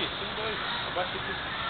aqui, tem dois. Abaixa aqui.